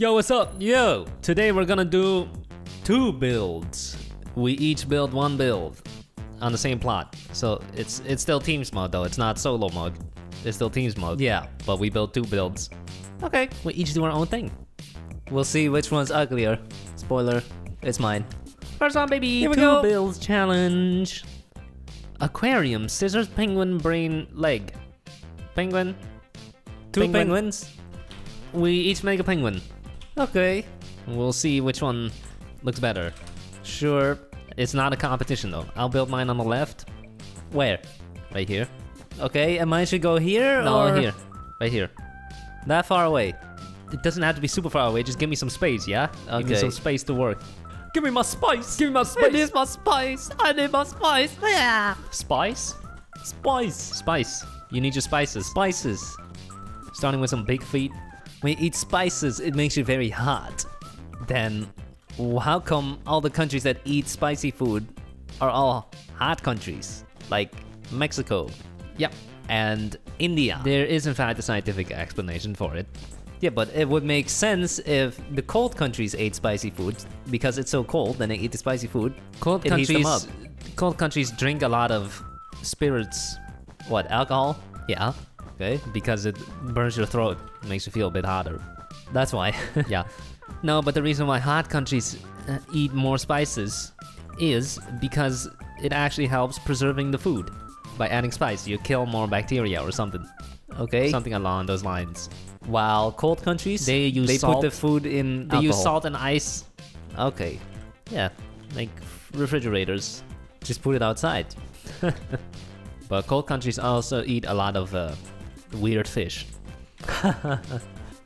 Yo, what's up? Yo! Today we're gonna do two builds. We each build one build on the same plot. So it's it's still teams mode though, it's not solo mode. It's still teams mode. Yeah, but we build two builds. Okay, we each do our own thing. We'll see which one's uglier. Spoiler, it's mine. First one, baby! Here we two go. builds challenge. Aquarium, scissors, penguin, brain, leg. Penguin. Two Penguin. penguins? We each make a penguin. Okay. We'll see which one looks better. Sure. It's not a competition though. I'll build mine on the left. Where? Right here. Okay, and mine should go here No, or here. Right here. That far away. It doesn't have to be super far away. Just give me some space, yeah? Give me Okay. some space to work. Give me my spice. Give me my I spice. need my spice. I need my spice. Yeah. Spice? Spice. Spice. You need your spices. Spices. Starting with some big feet. When you eat spices, it makes you very hot. Then, how come all the countries that eat spicy food are all hot countries? Like Mexico Yep. and India. There is in fact a scientific explanation for it. Yeah, but it would make sense if the cold countries ate spicy food because it's so cold, then they eat the spicy food. Cold It heats them countries cold countries drink a lot of spirits What, alcohol? Yeah, Okay, because it burns your throat, makes you feel a bit hotter. that's why. yeah. No, but the reason why hot countries uh, eat more spices is because it actually helps preserving the food. By adding spice, you kill more bacteria or something. okay. Something along those lines. While cold countries, They use they salt. put the food in They use salt and ice. Okay, Yeah, like refrigerators. just put it outside. But cold countries also eat a lot of uh, weird fish.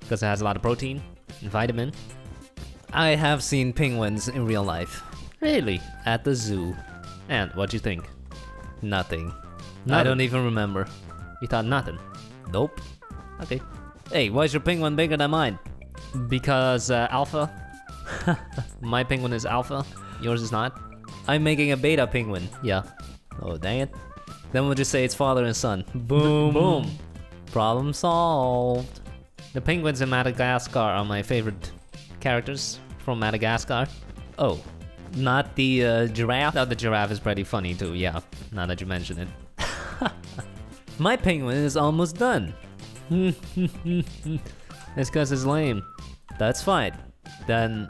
Because it has a lot of protein and vitamin. I have seen penguins in real life Really? at the zoo. And what do you think? Nothing. I don't even remember. You thought nothing. Nope. Okay. Hey, why is your penguin bigger than mine? Because uh, alpha. My penguin is alpha. Yours is not. I'm making a beta penguin. Yeah. Oh, dang it. Then we'll just say it's father and son. Boom. Boom. Problem solved. The penguins in Madagascar are my favorite characters from Madagascar. Oh, not the uh, giraffe? Now the giraffe is pretty funny too. Yeah. Now that you mention it. My penguin is almost done. It's because it's lame. That's fine. Then,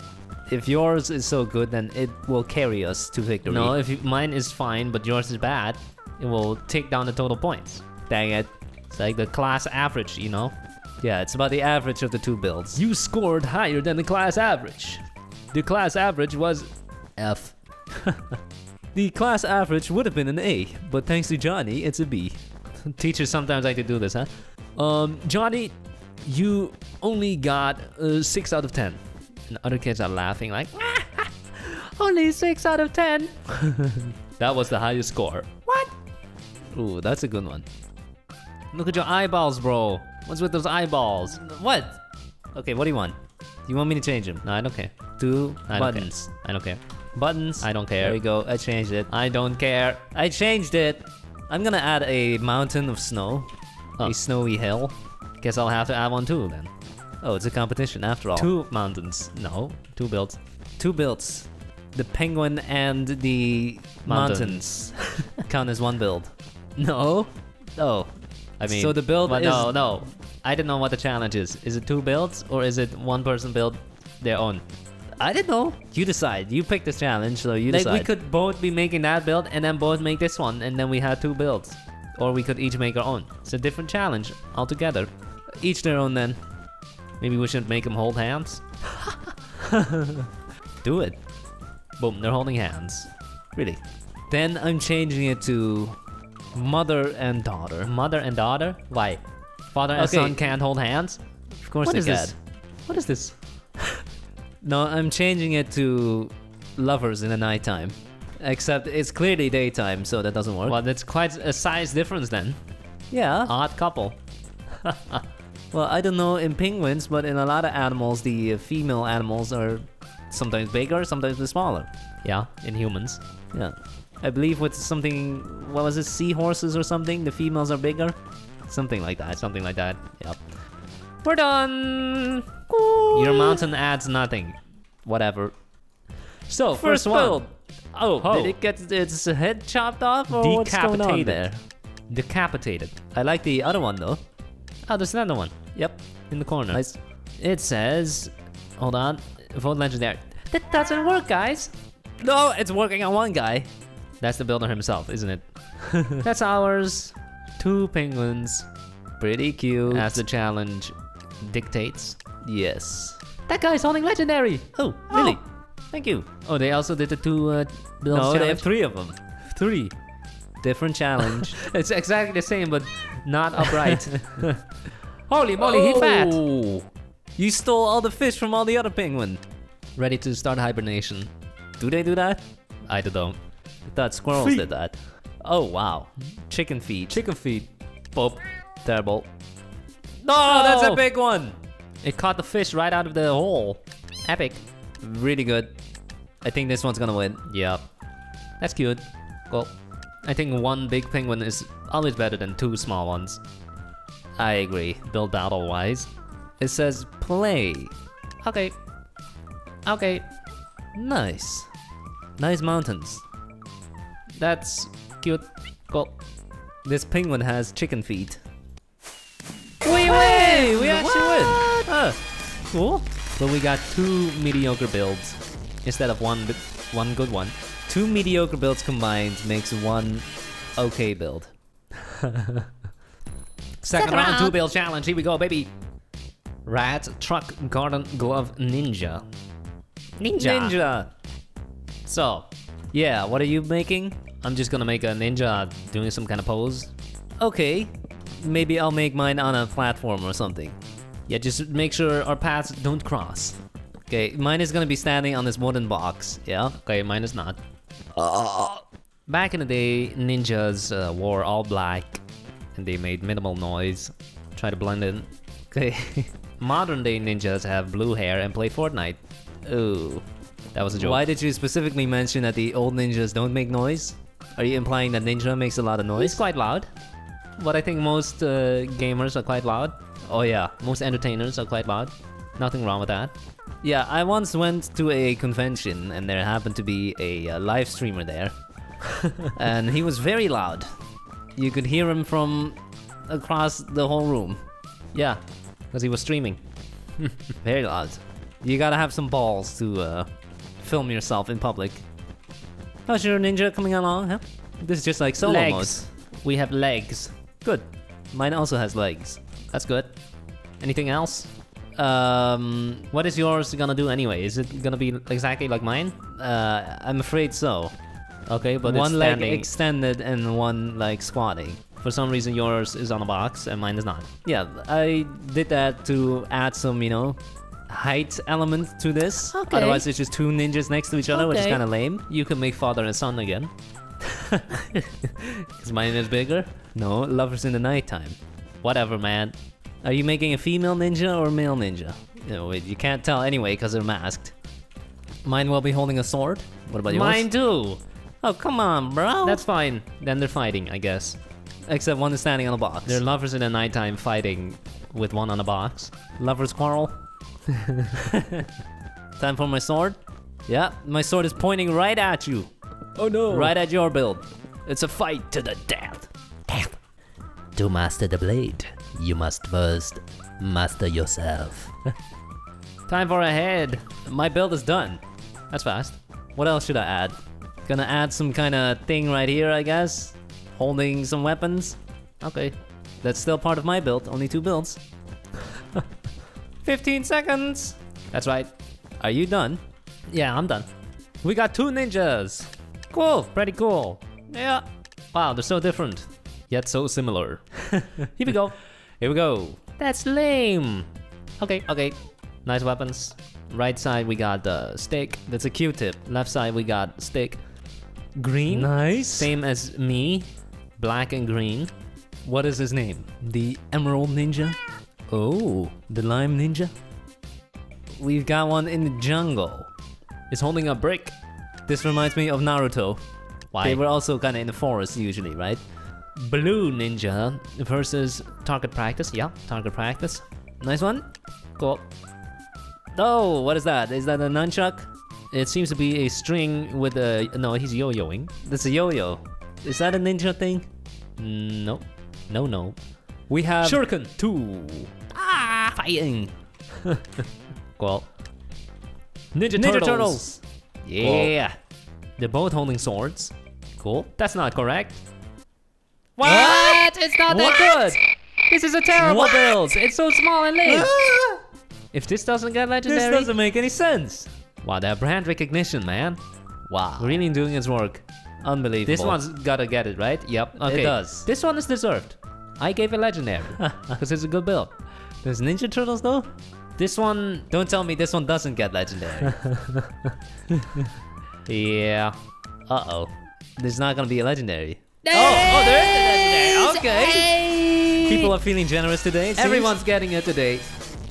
if yours is so good, then it will carry us to victory. No, if you, mine is fine, but yours is bad, it will take down the total points. dang it. It's like the class average, you know? Yeah, it's about the average of the two builds. You scored higher than the class average. The class average was F. The class average would have been an A, but thanks to Johnny, it's a B. Teachers sometimes like to do this, huh? Um, Johnny, you only got uh, 6 out of 10. And other kids are laughing like, only 6 out of 10. that was the highest score. What? Ooh, that's a good one. Look at your eyeballs, bro. What's with those eyeballs? What? Okay, what do you want? Do you want me to change them? No, I don't care. Two I buttons. care. I don't care. Buttons. I don't care. There you go. I changed it. I don't care. I changed it. I'm gonna add a mountain of snow. Oh. A snowy hill. Guess I'll have to add one too then. Oh, it's a competition after all. Two mountains. No, two builds. Two builds. The penguin and the Mountains. mountains, count as one build. No. Oh, I mean, So the build but is- no, no. I didn't know what the challenge is. Is it two builds or is it one person build their own? I didn't know. You decide. You pick this challenge, so you like decide. Like we could both be making that build and then both make this one and then we had two builds, or we could each make our own. It's a different challenge altogether. each their own then. Maybe we should make them hold hands. Do it. Boom, they're holding hands. Really. Then I'm changing it to mother and daughter. Mother and daughter? Why? Father and Okay. son can't hold hands? Of course What they is can. this? What is this? No, I'm changing it to lovers in the nighttime. Except it's clearly daytime, so that doesn't work. Well, that's quite a size difference then. Yeah. Odd couple. Well, I don't know in penguins, but in a lot of animals, the female animals are sometimes bigger, sometimes they're smaller. Yeah, in humans. Yeah. I believe with something, what was it, seahorses or something, the females are bigger? Something like that. Something like that. Yep. We're done. Your mountain adds nothing. Whatever. So first, First one. Oh, Oh. did it get its head chopped off or what's going on Decapitated. there? Decapitated. I like the other one though. Oh, there's another one Yep. in the corner. Nice. It says, hold on, vote legendary. That doesn't work, guys. No, it's working on one guy. That's the builder himself, isn't it? That's ours. Two penguins, Pretty cute. as the challenge dictates. yes. That guy's holding legendary. Oh, really? Thank you. Oh, they also did the two uh, builds No, they have three of them. Three. Different challenge. It's exactly the same, but not upright. Holy moly, he fat. Oh, You stole all the fish from all the other penguin. Ready to start hibernation. Do they do that? I don't know. I thought squirrels Feet. did that. Oh wow. Chicken feet. Chicken feet. Boop. Terrible. No, that's a Oh. big one. It caught the fish right out of the hole. Epic. Really good. I think this one's gonna win. Yeah. That's cute. Well, I think one big penguin is always better than two small ones. I agree. Build battle wise. It says play. Okay. Okay. Nice. Nice mountains. That's cute. Cool. This penguin has chicken feet. We Hey, we actually win. Huh. Ah. Cool. But we got two mediocre builds instead of one one good one. Two mediocre builds combined makes one okay build. Second round, two build challenge. Here we go, baby. Rat, truck, garden, glove, ninja. Ninja. Ninja. So, Yeah, what are you making? I'm just gonna make a ninja doing some kind of pose. Okay. Maybe I'll make mine on a platform or something. Yeah, just make sure our paths don't cross. Okay, mine is gonna be standing on this wooden box. Yeah. Okay, mine is not. Back in the day, ninjas uh, wore all black and they made minimal noise. Try to blend in. Okay. Modern day ninjas have blue hair and play Fortnite. Ooh. That was a joke. Why did you specifically mention that the old ninjas don't make noise? Are you implying that ninja makes a lot of He's noise? quite loud. But I think most uh, gamers are quite loud. Oh yeah. Most entertainers are quite loud. Nothing wrong with that. Yeah, I once went to a convention and there happened to be a uh, live streamer there. and he was very loud. You could hear him from across the whole room. Yeah, because he was streaming. Very loud. You gotta have some balls to uh, film yourself in public. How's your ninja coming along, huh? This is just like solo mode. legs. We have legs. Good. Mine also has legs. That's good. Anything else? Um, What is yours gonna do anyway? Is it gonna be exactly like mine? uh, I'm afraid so. Okay, but one leg extended and one like squatting. For some reason, yours is on a box and mine is not. Yeah, I did that to add some, you know, height element to this. Okay. Otherwise, it's just two ninjas next to each other, which is kind of lame. You can make father and son again. Because mine is bigger. No, lovers in the nighttime. Whatever, man. Are you making a female ninja or a male ninja? You know, wait, you can't tell anyway because they're masked. Mine will be holding a sword. What about yours? Mine too. Oh, come on, bro. That's fine. Then they're fighting, I guess. Except one is standing on a box. They're lovers in the nighttime fighting with one on a box. lovers quarrel. Time for my sword. Yeah, my sword is pointing right at you. Oh no! Right at your build. It's a fight to the death. Death. To master the blade, you must first master yourself. Time for a head. My build is done. That's fast. What else should I add? Gonna add some kind of thing right here, I guess. Holding some weapons. Okay. That's still part of my build. Only two builds. 15 seconds. That's right. Are you done? Yeah, I'm done. We got two ninjas. Cool. Pretty cool. Yeah. Wow, they're so different, yet so similar. Here we go. Here we go. That's lame. Okay, okay. Nice weapons. Right side we got the stick. That's a Q-tip. Left side we got stick. Green. Nice. Same as me. Black and green. What is his name? The Emerald Ninja? Oh, the lime ninja? We've got one in the jungle. It's holding a brick. This reminds me of Naruto. Why? They were also kind of in the forest usually, right? Blue ninja versus target practice. Yeah, target practice. Nice one. Cool. Oh, what is that? Is that a nunchuck? It seems to be a string with a... No, he's yo-yoing. That's a yo-yo. Is that a ninja thing? No. No, no. We have... Shuriken 2! Fighting. Well, Ninja, Ninja Turtles. Turtles. Yeah. They're both holding swords. Cool. That's not correct. What? It's not What? that good. This is a terrible What? build. It's so small and lame. Ah! if this doesn't get legendary, This doesn't make any sense. wow, that brand recognition, man, Wow. really doing its work. Unbelievable. This one's gotta get it right. Yep. Okay. It does. This one is deserved. I gave it legendary because it's a good build. There's Ninja Turtles though? This one, Don't tell me this one doesn't get legendary. yeah. Uh-oh. There's not gonna be a legendary. Oh, oh, there is a legendary. Okay. People are feeling generous today. Everyone's getting it today.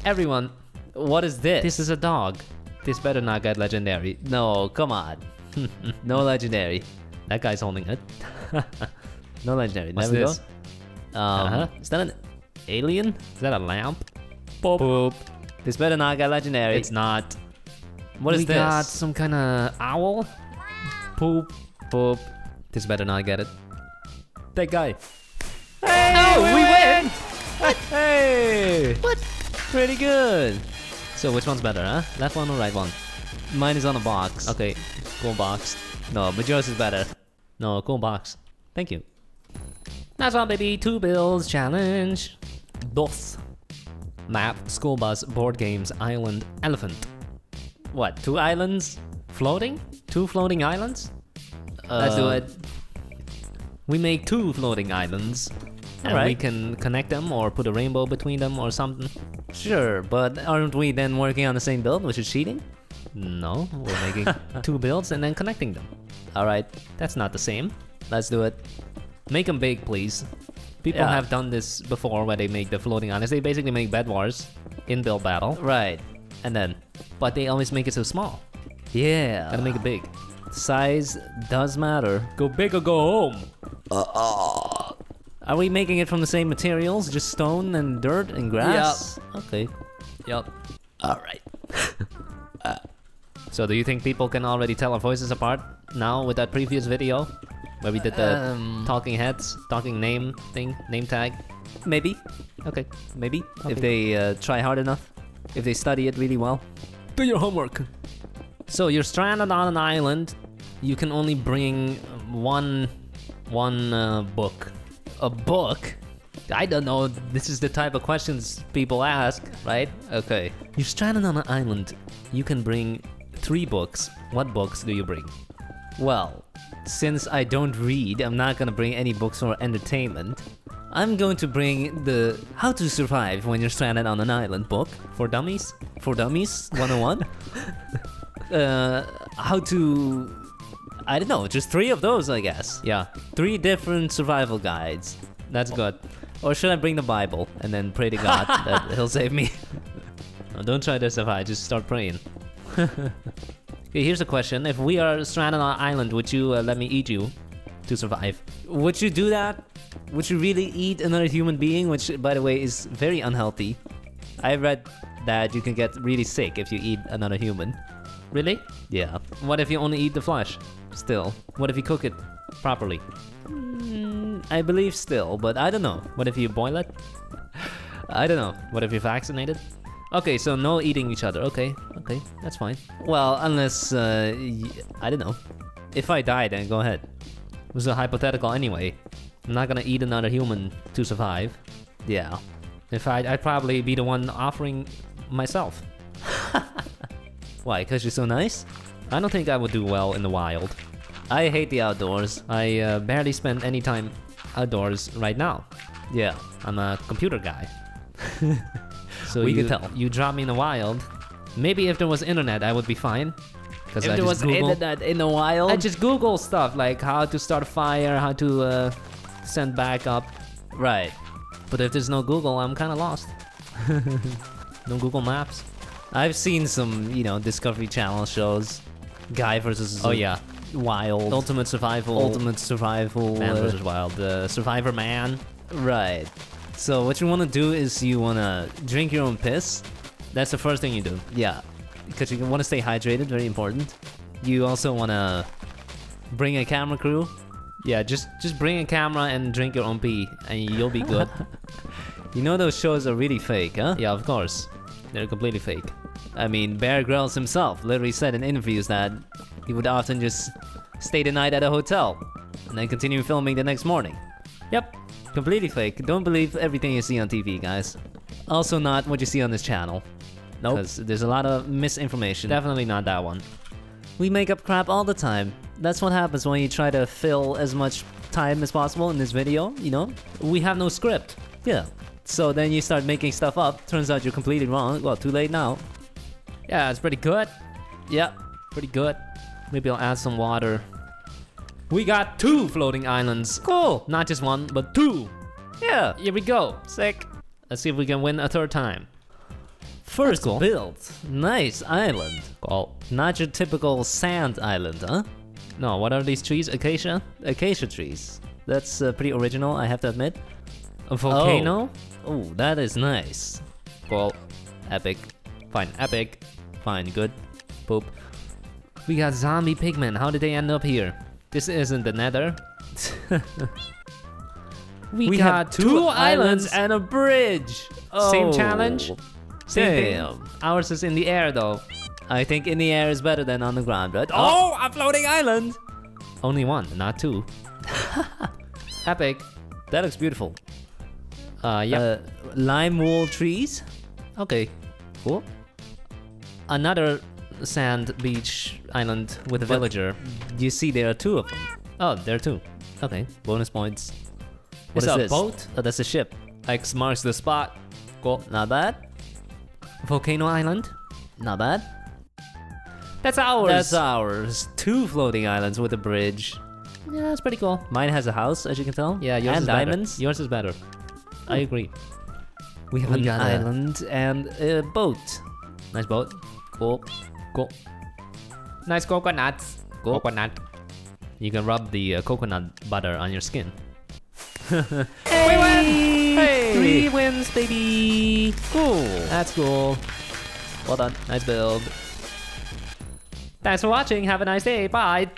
Everyone. What is this? This is a dog. This better not get legendary. No, come on. no legendary. That guy's holding it. No legendary. What's there we this? go. Um, Uh-huh. Is that an alien? Is that a lamp? Boop. This better not get legendary. It's not. what is we this? got some kind of owl. Poop. Boop. This better not get it. That guy. Hey, Oh, we win! Hey! What? Pretty good. So which one's better, huh? Left one or right one? Mine is on a box. Okay, cool box. No, but yours is better. No, cool box. Thank you. That's all, baby. Two bills challenge. Dos. Map, school bus, board games, island, elephant. What? Two islands? Floating? Two floating islands? Let's do Uh, it. We make two floating islands. And we can connect them or put a rainbow between them or something. Sure, but aren't we then working on the same build, which is cheating? No, we're making two builds and then connecting them. Alright, That's not the same. let's do it. Make them big, please. People Yeah. have done this before where they make the floating islands. They basically make bed wars in build battle, Right. And then, but they always make it so small. yeah. Gotta make it big. Size does matter. Go big or go home. Uh-uh. Are we making it from the same materials? Just stone and dirt and grass? Yep. Okay. Yep. Alright. Uh, so do you think people can already tell our voices apart now with that previous video? Where we did the Um, talking heads, talking name thing, name tag? Maybe. Okay. Maybe. Okay. If they uh, try hard enough. If they study it really well. Do your homework. So you're stranded on an island. You can only bring one one uh, book. A book? I don't know. This is the type of questions people ask, right? Okay. You're stranded on an island. You can bring three books. What books do you bring? Well, since I don't read, I'm not gonna bring any books or entertainment. I'm going to bring the How to Survive When You're Stranded on an Island book For dummies? for Dummies 101. uh, how to. I don't know, just three of those, I guess. Yeah, Three different survival guides. that's good. Or should I bring the Bible and then pray to God that He'll save me? No, don't try to survive. Just start praying. Okay, here's a question: If we are stranded on an island, would you uh, let me eat you to survive? Would you do that? Would you really eat another human being? Which, by the way, is very unhealthy. I read that you can get really sick if you eat another human. Really? Yeah. What if you only eat the flesh? Still. What if you cook it properly? Mm, I believe still, but I don't know. What if you boil it? I don't know. What if you're vaccinated? Okay, so no eating each other. Okay, okay, that's fine. Well, unless, uh, I don't know. If I die, then go ahead. It was a hypothetical anyway. I'm not gonna eat another human to survive. Yeah. In fact, I'd probably be the one offering myself. Why? Because you're so nice? I don't think I would do well in the wild. I hate the outdoors. I uh, barely spend any time outdoors right now. Yeah. I'm a computer guy. so We you, can tell. You drop me in the wild. Maybe if there was internet, I would be fine. Because If I there was Google, internet in the wild. I just Google stuff like how to start a fire, how to uh, send backup. Right. But if there's no Google, I'm kind of lost. no Google Maps. I've seen some, you know, Discovery Channel shows. Guy versus Oh yeah, Wild. Ultimate Survival. Ultimate Survival. Man uh, versus Wild. The Survivor Man. Right. So what you want to do is you want to drink your own piss. That's the first thing you do. Yeah, because you want to stay hydrated. Very important. You also want to bring a camera crew. Yeah, just just bring a camera and drink your own pee, and you'll be good. You know those shows are really fake, huh? yeah, of course. They're completely fake. I mean, Bear Grylls himself literally said in interviews that he would often just stay the night at a hotel and then continue filming the next morning. Yep, completely fake. Don't believe everything you see on TV, guys. Also, not what you see on this channel. Nope. Because there's a lot of misinformation. Definitely not that one. We make up crap all the time. That's what happens when you try to fill as much time as possible in this video, you know? We have no script. Yeah. So then you start making stuff up. Turns out you're completely wrong. Well, too late now. Yeah, it's pretty good. Yeah. Pretty good. Maybe I'll add some water. We got two floating islands. Cool. Not just one, but two. Yeah. Here we go. Sick. Let's see if we can win a third time. First cool. build. Nice island. Cool. Not your typical sand island, huh? No, what are these trees? Acacia? Acacia trees. That's uh, pretty original, I have to admit. A volcano? Oh, that is nice. Cool. Epic. Fine. Epic. Fine, good. Poop. We got zombie pigmen. How did they end up here? This isn't the nether. we, We got two islands. and a bridge. Same Oh, challenge? Same thing. Ours is in the air though. I think in the air is better than on the ground, but oh, a floating island. Only one, not two. Epic. That looks beautiful. Uh, yeah. Uh, lime wool trees. okay. Cool. Another sand beach island with a But- villager. You see, there are two of them. Oh, there too. Okay. Bonus points. What It's is a this? boat. Oh, that's a ship. X marks the spot. Cool. Not bad. Volcano Island. Not bad. That's ours. That's ours. Two floating islands with a bridge. yeah, that's pretty cool. Mine has a house, as you can tell. Yeah, yours and is better. Yours is better. I agree. We have We an got a- island and a boat. Nice boat. Cool. Cool. Nice coconuts. Coconut. You can rub the uh, coconut butter on your skin. Hey! Hey! Three wins, baby. Cool. That's cool. Well done. Nice build. Thanks for watching. Have a nice day. Bye.